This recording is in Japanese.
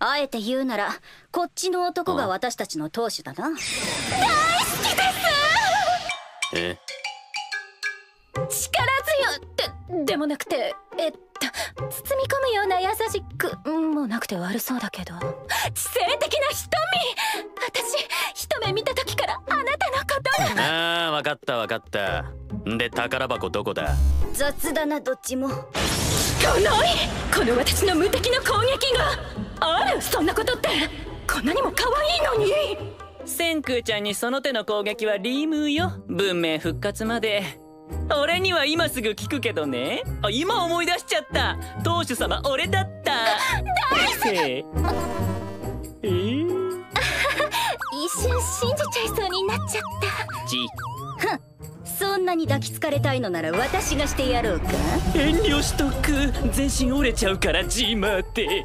あえて言うならこっちの男が私たちの当主だな。大好きです。え力強ってでもなくてえっと包み込むような優しくもうなくて悪そうだけど。知性的な瞳。私一目見た時からあなたのことが。ああ分かった分かった。で宝箱どこだ？雑だなどっちもこのこの私の無敵の攻撃があるそんなことって。こんなにも可愛いのに。千空ちゃんにその手の攻撃はリームーよ。文明復活まで。俺には今すぐ聞くけどね。あ今思い出しちゃった。当主様俺だった。大好きえー、一瞬信じちゃいそうになっちゃった。じそんなに抱きつかれたいのなら私がしてやろうか？遠慮しとく。全身折れちゃうからじまって。